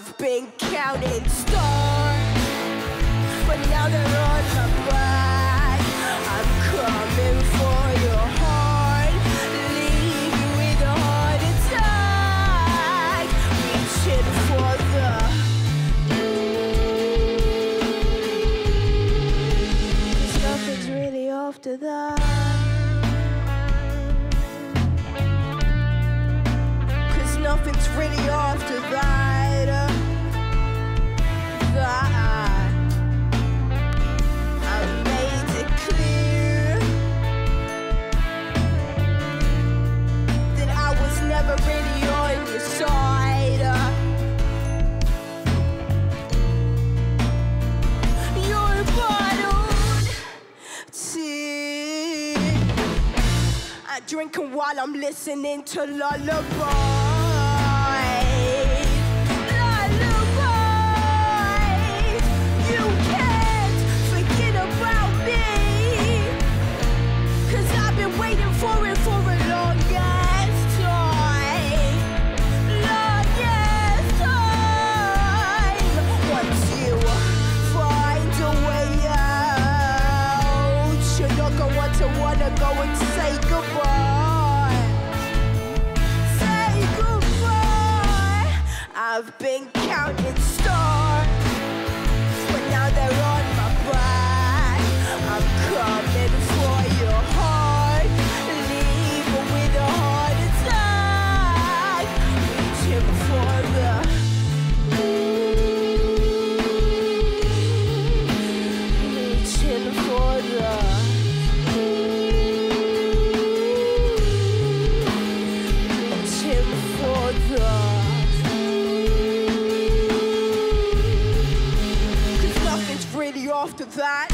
I've been counting stars, I drink 'em while I'm listening to lullabies. I've been counting stars, but now they're on my back. I'm coming for your heart, leave with a heart attack. Reaching for after that.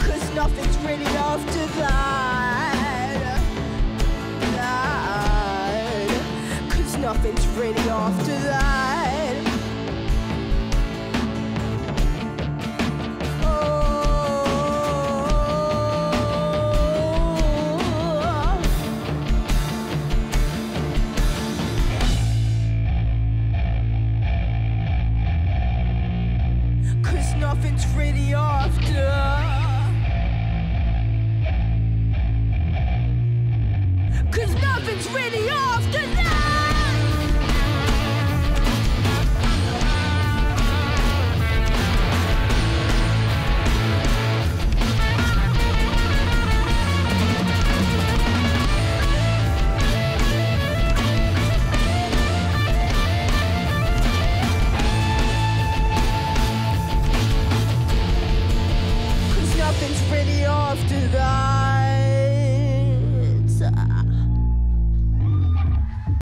Cause nothing's really after that. that. Cause nothing's really after that. Really after. Cause nothing's really after Nothing's really after that.